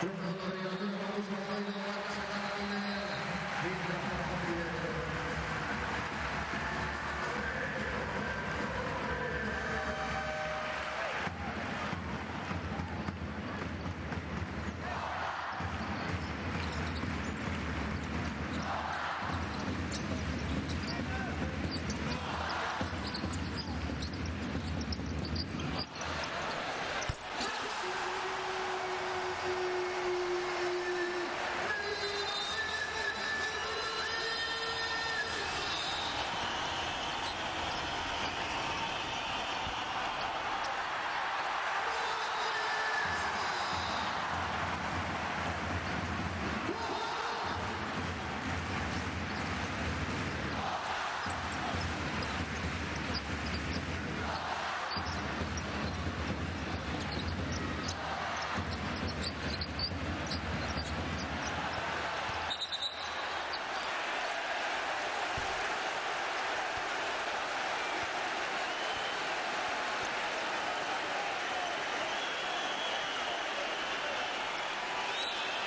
Thank you.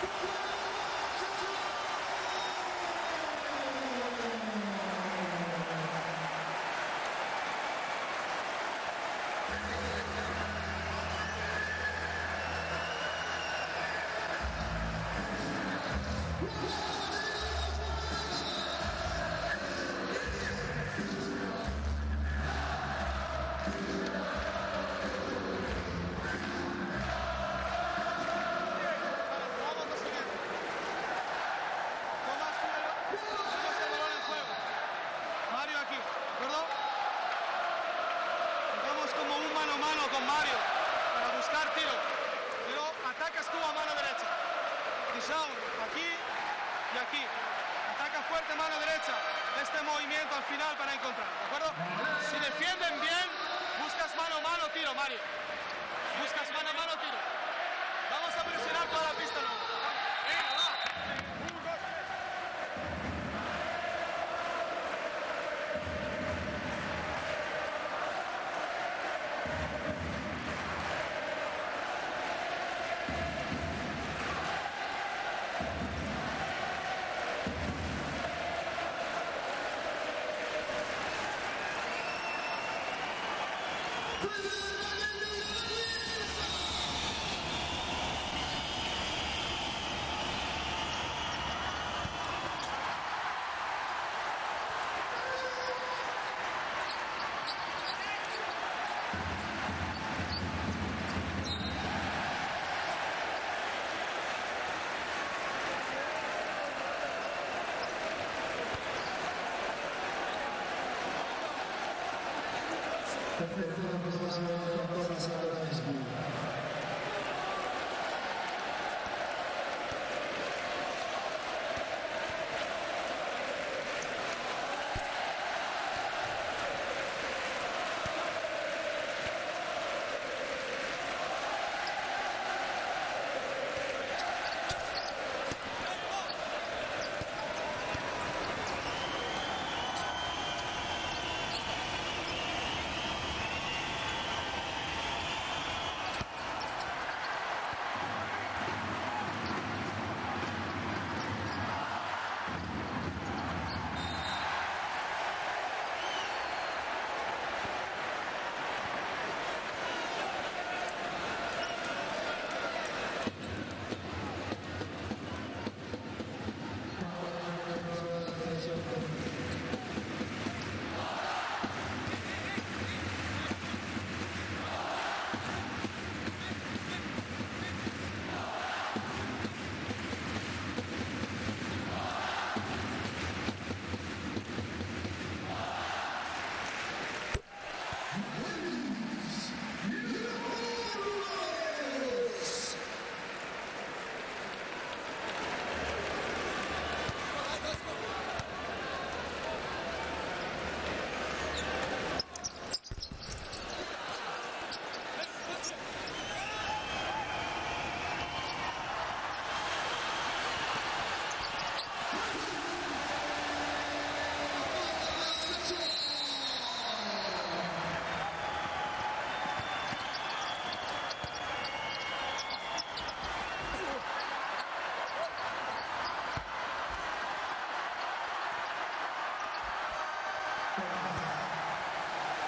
Yeah. Aquí y aquí. Ataca fuerte mano derecha este movimiento al final para encontrar, ¿de acuerdo? Si defienden bien, buscas mano a mano, tiro, Mario. Buscas mano a mano. Thank you.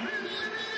Really?